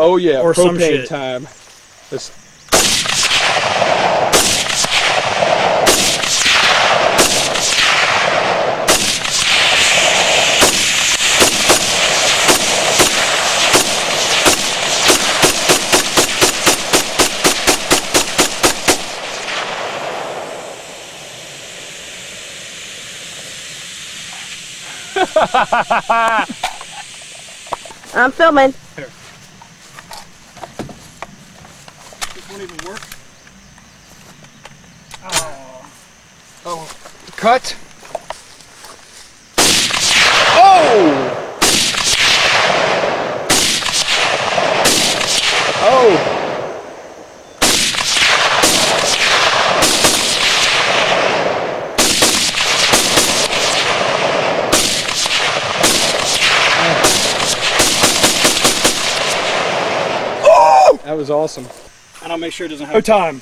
Oh yeah, Or some propane shit. time. This- I'm filming. Won't even work. Oh, oh. cut. Oh. oh! Oh! That was awesome. And I'll make sure it doesn't Oh, have. time.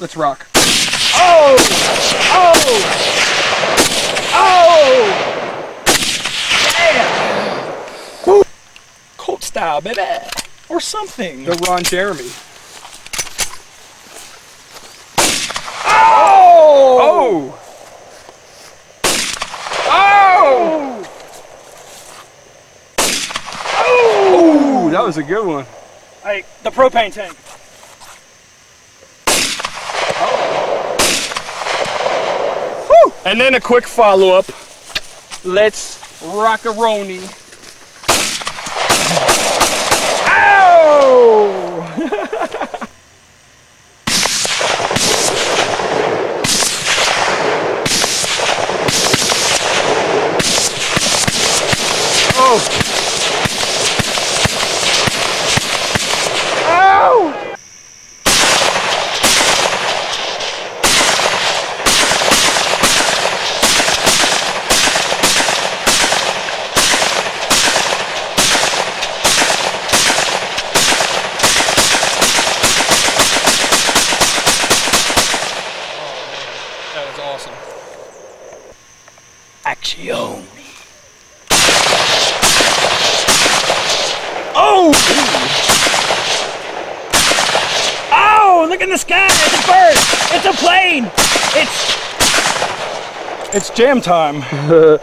Let's rock. Oh! Oh! Oh! Yeah! Woo! Colt style, baby. Or something. The Ron Jeremy. Oh! Oh! Oh! Oh! That was a good one. Hey, the propane tank. And then a quick follow up. Let's rockaroni. Ow! oh! Ow! That was awesome. Action. Oh! Oh, look in the sky. It's a bird. It's a plane. It's. It's jam time.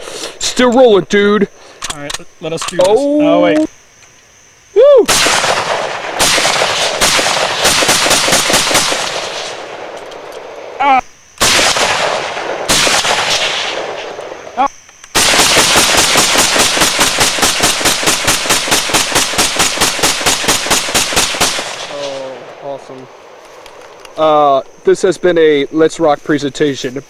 Still rolling, dude. All right, let- let us do this. Oh. Oh wait. Woo! Oh, awesome. Uh, this has been a Let's Rock presentation.